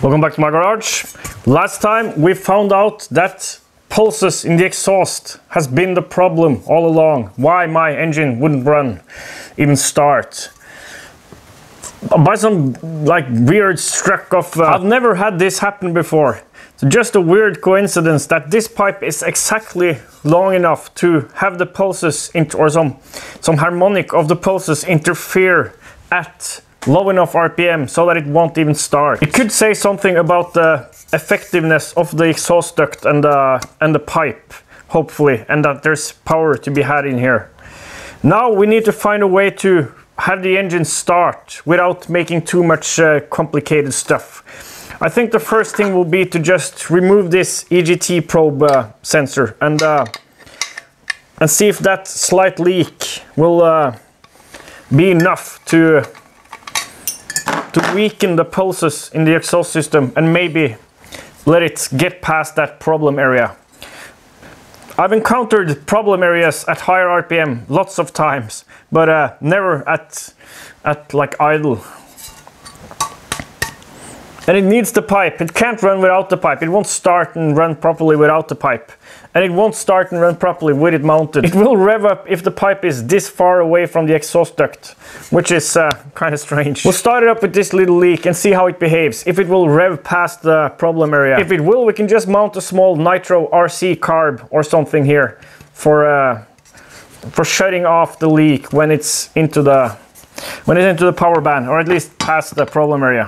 Welcome back to my garage. Last time we found out that pulses in the exhaust has been the problem all along. Why my engine wouldn't run, even start. By some like weird stroke of... Uh, I've never had this happen before. So just a weird coincidence that this pipe is exactly long enough to have the pulses or some, some harmonic of the pulses interfere at low enough RPM so that it won't even start. It could say something about the effectiveness of the exhaust duct and the, and the pipe, hopefully, and that there's power to be had in here. Now we need to find a way to have the engine start without making too much uh, complicated stuff. I think the first thing will be to just remove this EGT probe uh, sensor and uh, and see if that slight leak will uh, be enough to to weaken the pulses in the exhaust system and maybe let it get past that problem area. I've encountered problem areas at higher RPM lots of times, but uh, never at, at like idle. And it needs the pipe. It can't run without the pipe. It won't start and run properly without the pipe and it won't start and run properly with it mounted. It will rev up if the pipe is this far away from the exhaust duct, which is uh, kind of strange. We'll start it up with this little leak and see how it behaves, if it will rev past the problem area. If it will, we can just mount a small nitro RC carb or something here for, uh, for shutting off the leak when it's into the when it's into the power band or at least past the problem area.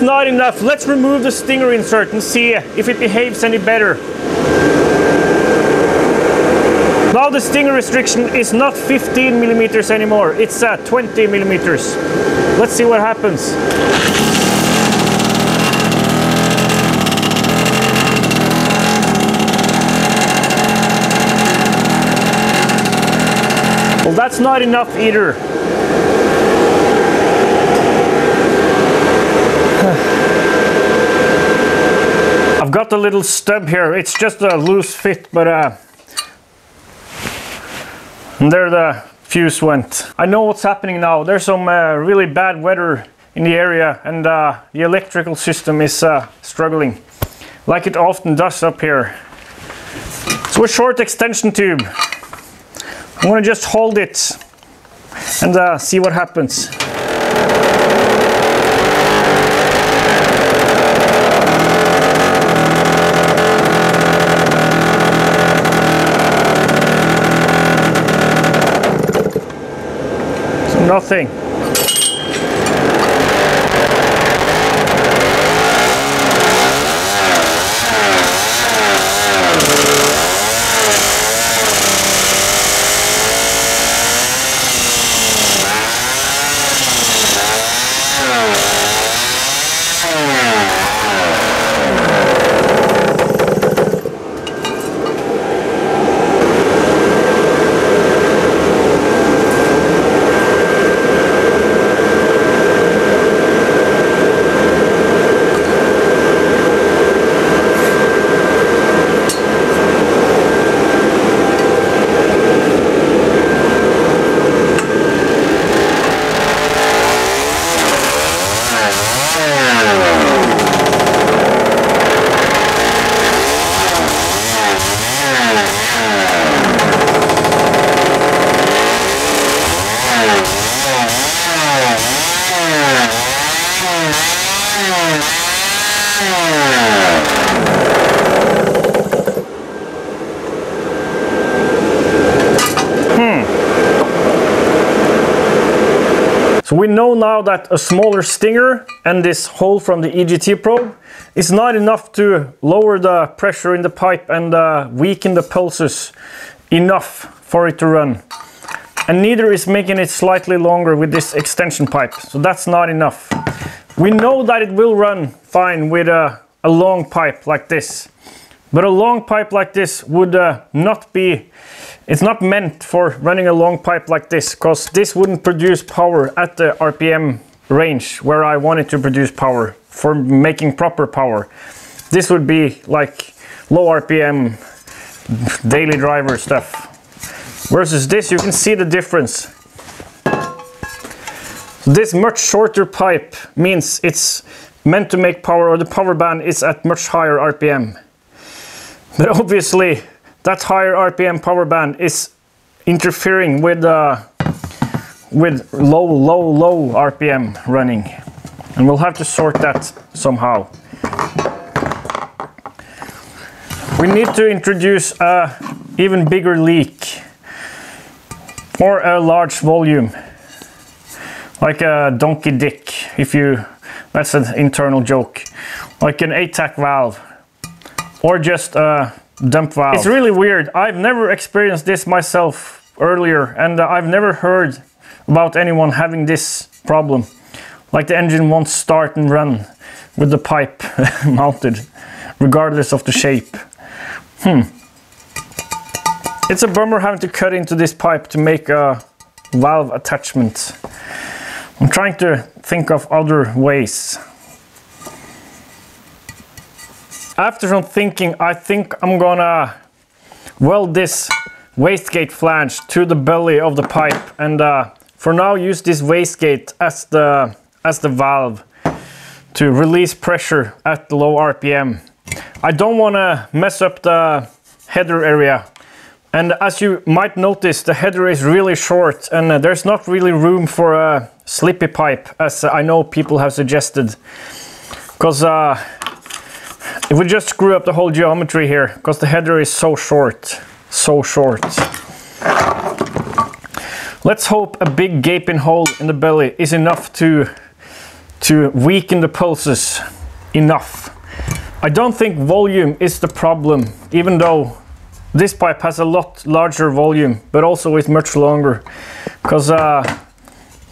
that's not enough. Let's remove the stinger insert and see if it behaves any better. Now the stinger restriction is not 15 millimeters anymore, it's uh, 20 millimeters. Let's see what happens. Well, that's not enough either. I've got the little stub here. It's just a loose fit, but uh, there the fuse went. I know what's happening now. There's some uh, really bad weather in the area and uh, the electrical system is uh, struggling, like it often does up here. So a short extension tube. I'm gonna just hold it and uh, see what happens. Nothing. So we know now that a smaller stinger and this hole from the EGT probe is not enough to lower the pressure in the pipe and uh, weaken the pulses enough for it to run. and neither is making it slightly longer with this extension pipe. So that's not enough. We know that it will run fine with a, a long pipe like this. But a long pipe like this would uh, not be, it's not meant for running a long pipe like this because this wouldn't produce power at the RPM range where I wanted to produce power for making proper power. This would be like low RPM daily driver stuff. Versus this, you can see the difference. This much shorter pipe means it's meant to make power or the power band is at much higher RPM. But obviously that higher RPM power band is interfering with uh, with low, low, low RPM running. And we'll have to sort that somehow. We need to introduce a even bigger leak or a large volume like a donkey dick if you that's an internal joke like an ATAC valve or just a dump valve. It's really weird. I've never experienced this myself earlier and I've never heard about anyone having this problem. Like the engine won't start and run with the pipe mounted regardless of the shape. Hmm. It's a bummer having to cut into this pipe to make a valve attachment. I'm trying to think of other ways. After some thinking, I think I'm gonna weld this wastegate flange to the belly of the pipe and uh, for now use this wastegate as the, as the valve to release pressure at low RPM. I don't want to mess up the header area and as you might notice, the header is really short and uh, there's not really room for a slippy pipe, as I know people have suggested. Because uh, it would just screw up the whole geometry here, because the header is so short, so short. Let's hope a big gaping hole in the belly is enough to, to weaken the pulses enough. I don't think volume is the problem, even though this pipe has a lot larger volume, but also is much longer. Because, uh,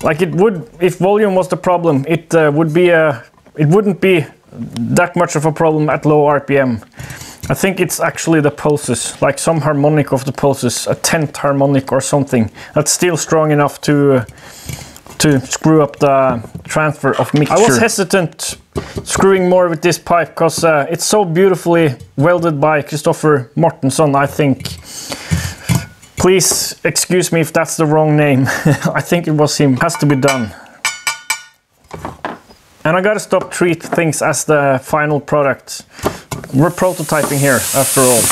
like it would, if volume was the problem, it uh, would be a, it wouldn't be that much of a problem at low RPM. I think it's actually the pulses, like some harmonic of the pulses, a tenth harmonic or something. That's still strong enough to uh, to screw up the transfer of mixture. I was hesitant screwing more with this pipe because uh, it's so beautifully welded by Christopher Mortensen, I think. Please excuse me if that's the wrong name. I think it was him. Has to be done. And I gotta stop treat things as the final product. We're prototyping here after all.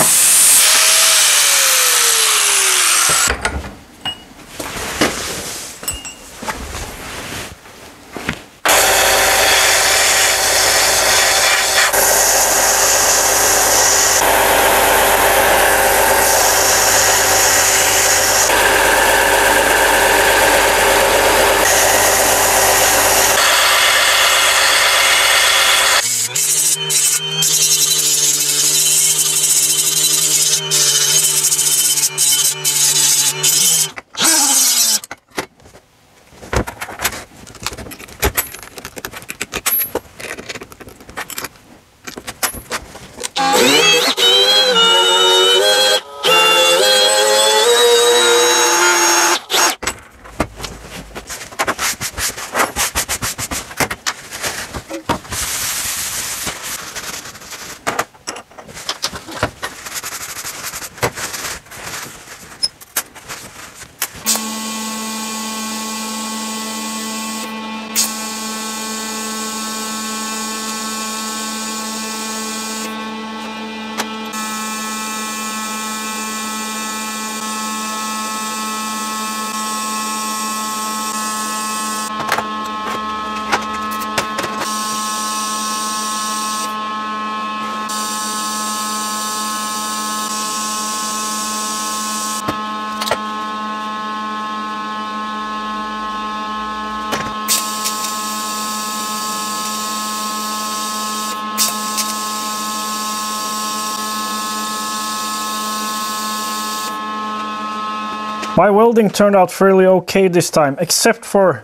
My welding turned out fairly okay this time, except for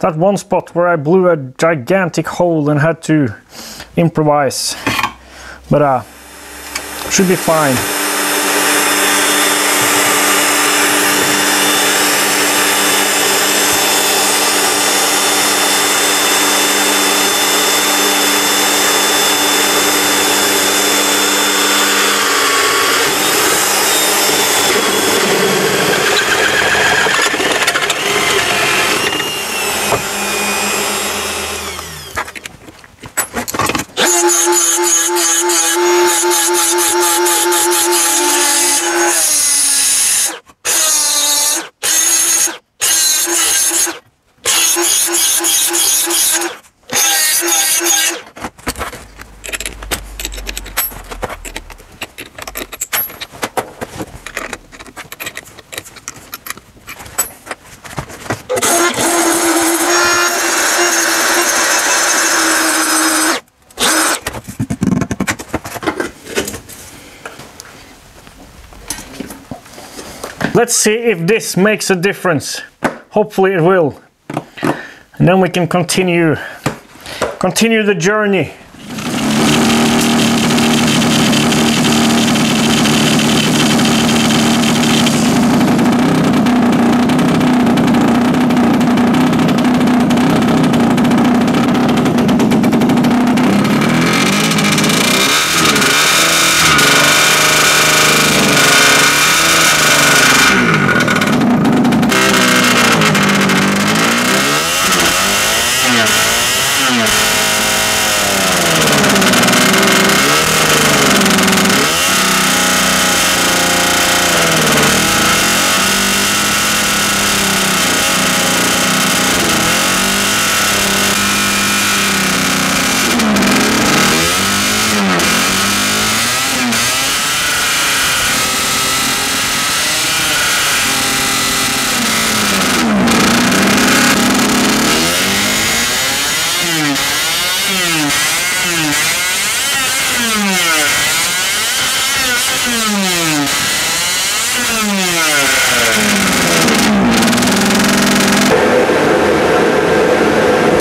that one spot where I blew a gigantic hole and had to improvise. But uh, should be fine. Let's see if this makes a difference. Hopefully it will. And then we can continue continue the journey.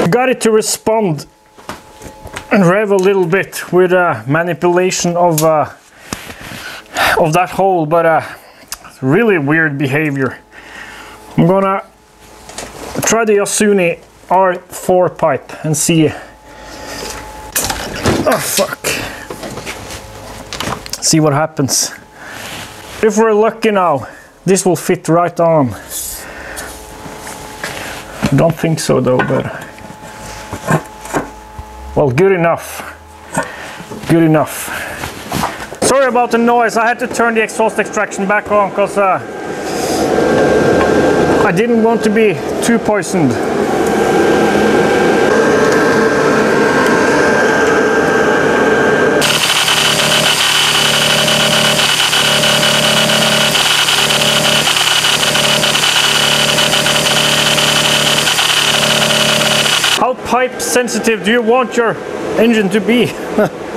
Got it to respond and rev a little bit with a manipulation of uh, of that hole, but uh, really weird behavior. I'm gonna try the Yasuni R4 pipe and see. Oh fuck! See what happens. If we're lucky now, this will fit right on. I don't think so though, but well, good enough. Good enough. Sorry about the noise. I had to turn the exhaust extraction back on because uh, I didn't want to be too poisoned. How pipe sensitive do you want your engine to be?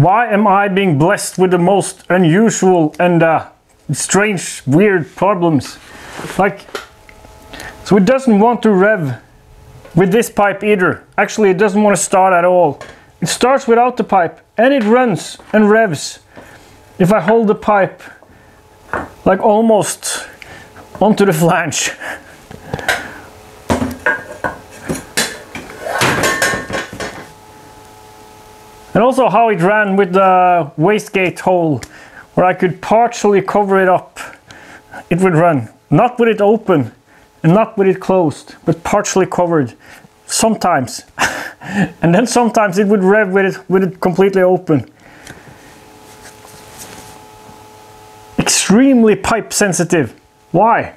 Why am I being blessed with the most unusual and uh, strange, weird problems? Like, so it doesn't want to rev with this pipe either. Actually, it doesn't want to start at all. It starts without the pipe and it runs and revs. If I hold the pipe like almost onto the flange. And also how it ran with the wastegate hole where I could partially cover it up. It would run, not with it open and not with it closed, but partially covered. sometimes. and then sometimes it would rev with it, with it completely open. Extremely pipe sensitive. Why?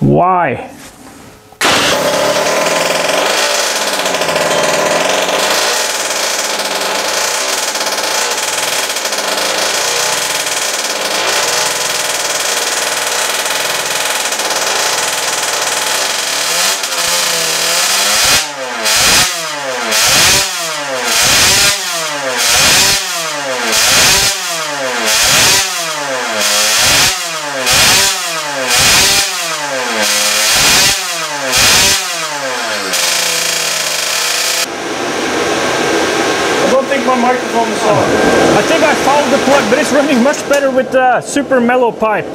Why? my microphone is on. I think I found the plug, but it's running the super mellow pipe.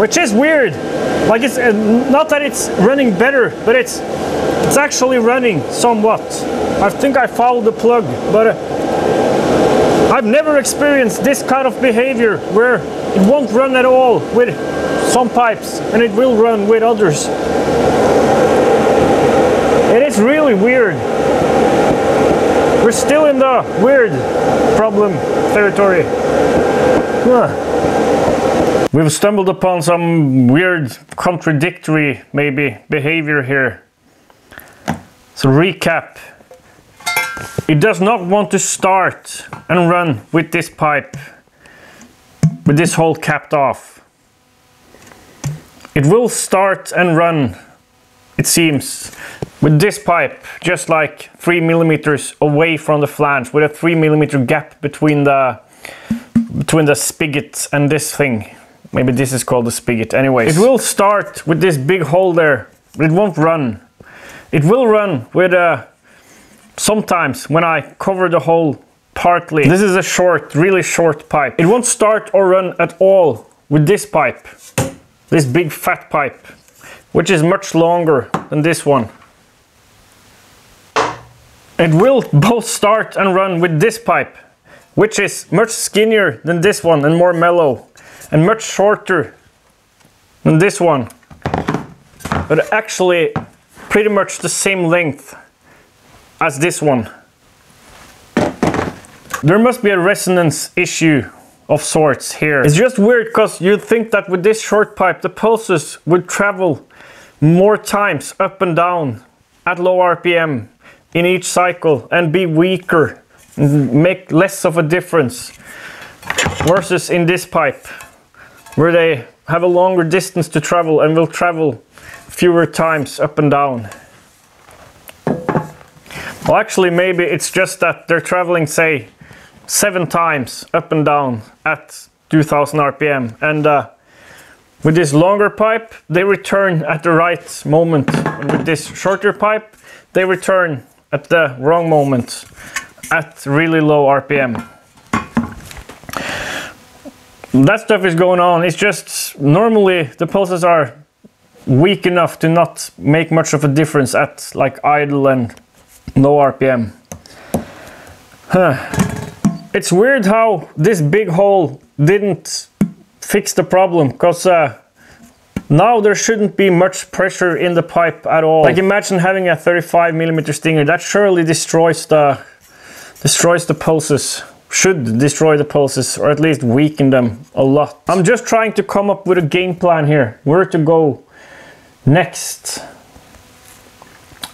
Which is weird. Like it's uh, not that it's running better, but it's it's actually running somewhat. I think I followed the plug, but uh, I've never experienced this kind of behavior where it won't run at all with some pipes and it will run with others. It is really weird. We're still in the weird problem territory. We've stumbled upon some weird, contradictory, maybe, behavior here. So recap. It does not want to start and run with this pipe, with this hole capped off. It will start and run, it seems, with this pipe just like three millimeters away from the flange with a three millimeter gap between the between the spigot and this thing. Maybe this is called the spigot. Anyways it will start with this big hole there it won't run. It will run with uh sometimes when i cover the hole partly. This is a short really short pipe. It won't start or run at all with this pipe this big fat pipe which is much longer than this one. It will both start and run with this pipe, which is much skinnier than this one and more mellow, and much shorter than this one, but actually pretty much the same length as this one. There must be a resonance issue of sorts here. It's just weird because you'd think that with this short pipe the pulses would travel more times up and down at low RPM in each cycle and be weaker, make less of a difference versus in this pipe where they have a longer distance to travel and will travel fewer times up and down. Well, actually, maybe it's just that they're traveling, say, seven times up and down at 2000 RPM. And uh, with this longer pipe, they return at the right moment. And with this shorter pipe, they return at the wrong moment at really low RPM. That stuff is going on. It's just normally the pulses are weak enough to not make much of a difference at like idle and low RPM. Huh. It's weird how this big hole didn't fix the problem because uh, now there shouldn't be much pressure in the pipe at all. Like imagine having a 35 millimeter stinger, that surely destroys the destroys the pulses. Should destroy the pulses or at least weaken them a lot. I'm just trying to come up with a game plan here. Where to go next.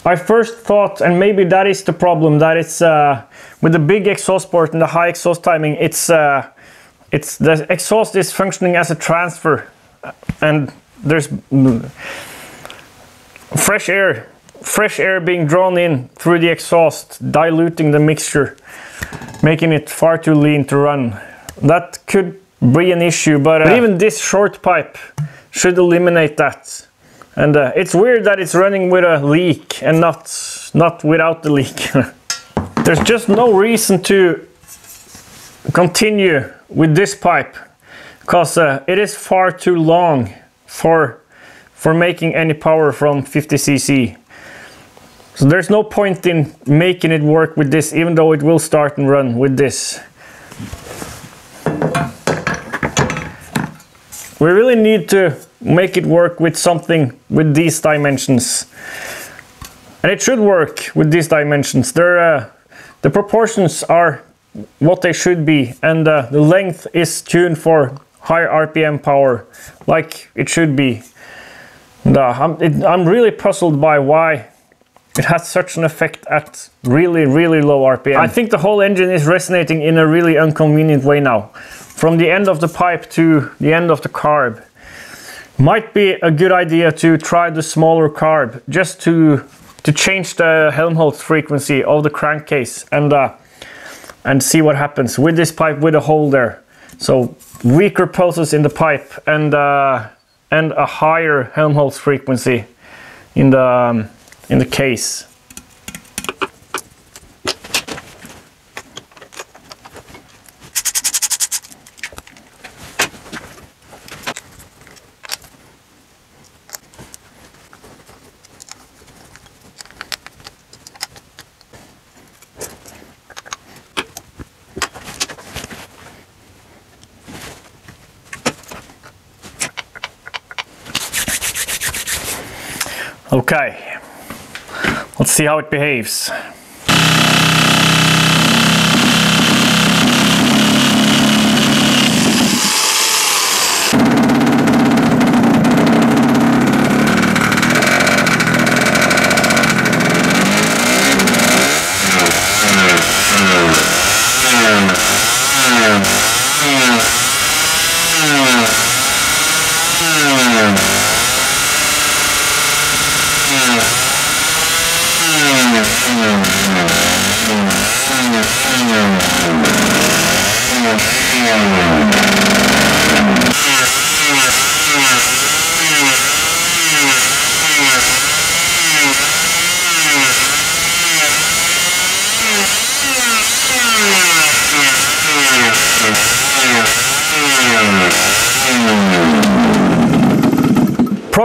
I first thought, and maybe that is the problem, that it's uh, with the big exhaust port and the high exhaust timing, it's uh, it's the exhaust is functioning as a transfer and there's fresh air fresh air being drawn in through the exhaust diluting the mixture making it far too lean to run. That could be an issue but, uh, even this short pipe should eliminate that. And uh, it's weird that it's running with a leak and not not without the leak. There's just no reason to continue with this pipe because uh, it is far too long for, for making any power from 50cc. So there's no point in making it work with this, even though it will start and run with this. We really need to make it work with something with these dimensions. And it should work with these dimensions. Uh, the proportions are what they should be and uh, the length is tuned for higher RPM power like it should be. And, uh, I'm, it, I'm really puzzled by why it has such an effect at really, really low RPM. I think the whole engine is resonating in a really inconvenient way now. From the end of the pipe to the end of the carb. Might be a good idea to try the smaller carb just to to change the Helmholtz frequency of the crankcase and uh, and see what happens with this pipe with a hole there. So weaker pulses in the pipe and uh, and a higher Helmholtz frequency in the um, in the case. Okay, let's see how it behaves.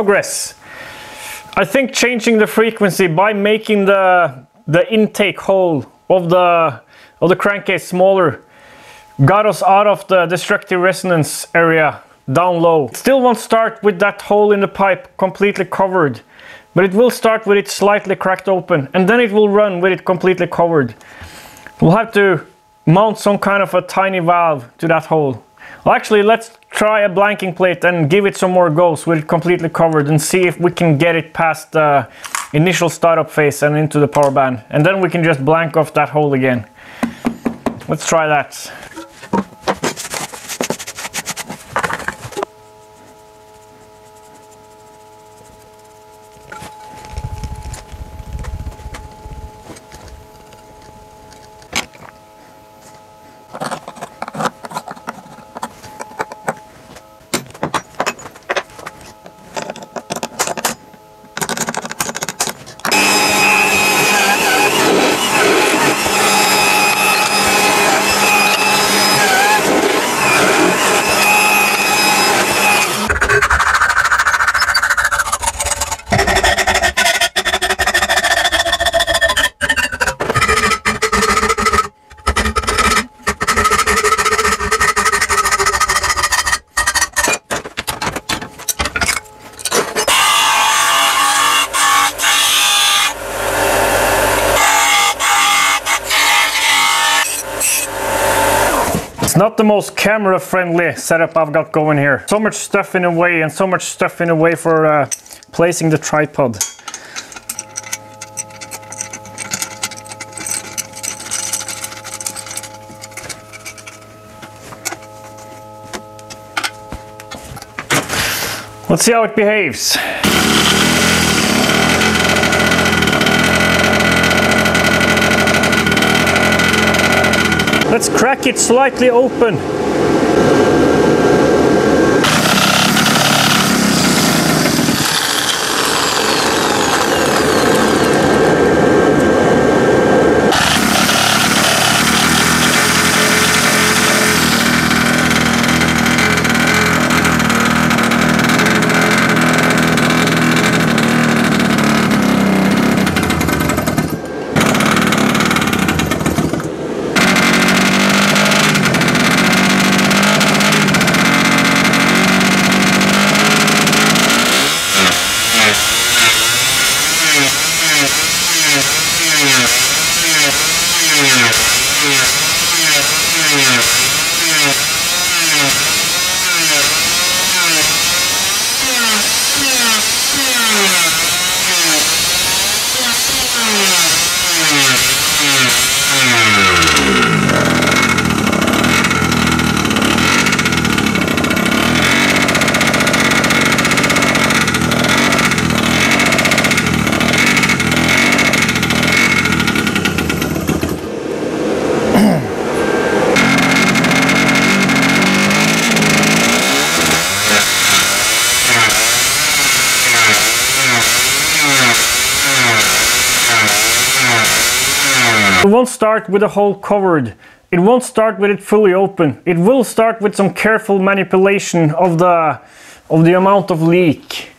Progress. I think changing the frequency by making the the intake hole of the of the crankcase smaller got us out of the destructive resonance area down low. Still won't start with that hole in the pipe completely covered, but it will start with it slightly cracked open and then it will run with it completely covered. We'll have to mount some kind of a tiny valve to that hole. Well, actually, let's try a blanking plate and give it some more goes with it completely covered and see if we can get it past the initial startup phase and into the power band. And then we can just blank off that hole again. Let's try that. Not the most camera friendly setup I've got going here. So much stuff in the way and so much stuff in the way for uh, placing the tripod. Let's see how it behaves. Let's crack it slightly open. Won't start with the hole covered. It won't start with it fully open. It will start with some careful manipulation of the, of the amount of leak.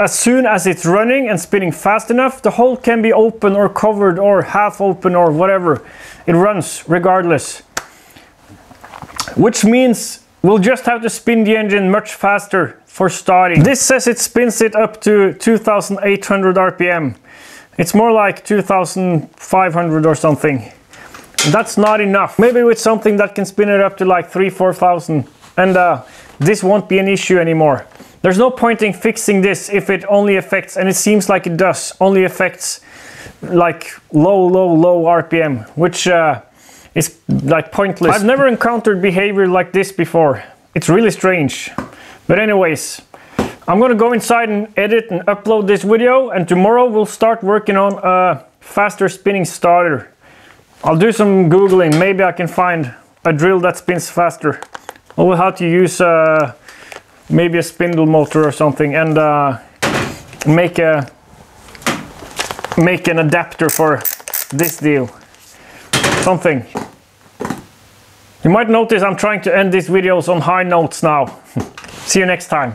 As soon as it's running and spinning fast enough, the hole can be open or covered or half open or whatever. It runs regardless. Which means we'll just have to spin the engine much faster for starting. This says it spins it up to 2800 RPM. It's more like 2500 or something. That's not enough. Maybe with something that can spin it up to like 3 4000 and uh, this won't be an issue anymore. There's no point in fixing this if it only affects, and it seems like it does, only affects like low, low, low RPM, which uh, is like pointless. I've never encountered behavior like this before. It's really strange. But anyways, I'm gonna go inside and edit and upload this video and tomorrow we'll start working on a faster spinning starter. I'll do some googling, maybe I can find a drill that spins faster. Or how to use uh, maybe a spindle motor or something and uh, make a make an adapter for this deal. Something. You might notice I'm trying to end these videos on high notes now. See you next time.